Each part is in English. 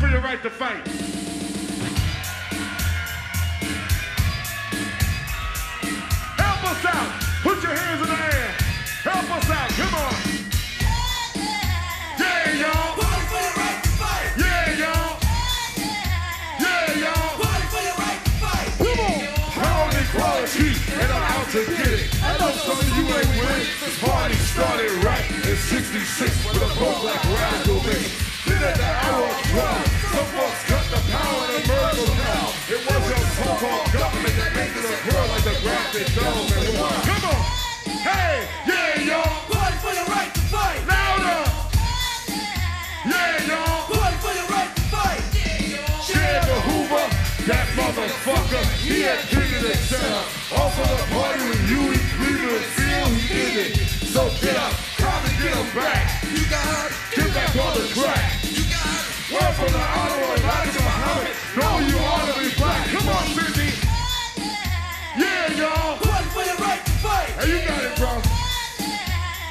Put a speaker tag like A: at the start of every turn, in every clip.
A: for your right to fight. Help us out. Put your hands in the air. Help us out. Come on. Yeah, y'all.
B: For your right to fight.
A: Yeah, y'all. Yeah, y'all.
B: For your right to fight.
A: Come on. Pound equality, and I'm out to get it. I know some of you ain't with it. This party started right in 66 that made it a like the graphic dome. Come on. Hey, yeah, y'all.
B: Party for your right to fight.
A: Louder. Yeah, y'all.
B: Party for your right to fight.
A: Chad the Hoover, that motherfucker, he had Yeah, y'all.
B: For right to fight.
A: Hey, you got it, bro.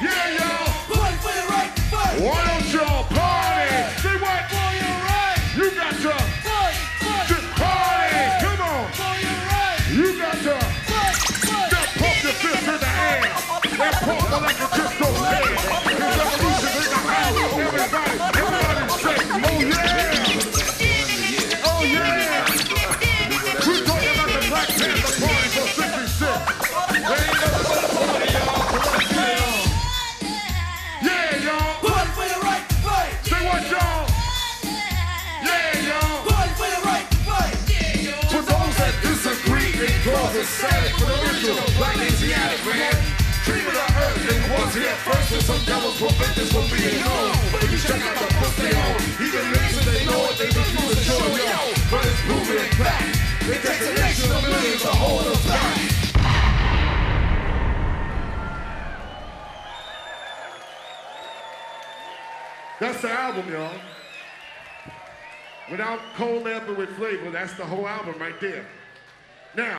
A: Yeah, y'all.
B: For right to fight.
A: Why don't y'all party? Say what?
B: For your right.
A: You got your
B: Fight. Fight.
A: just party. Come on.
B: For your right.
A: You got your
B: Fight. Fight.
A: Just pump your fist in the air and pump like a disco head. Cause revolution in the house. Everybody for the ritual. Asiatic, man. Of the earth, and here first, and some devils being known. But you check out the they own. Even nation they know they refuse to show. But it's. It takes a nation of millions to hold us back. That's the album, y'all. Without cold amber with flavor, that's the whole album right there. Now,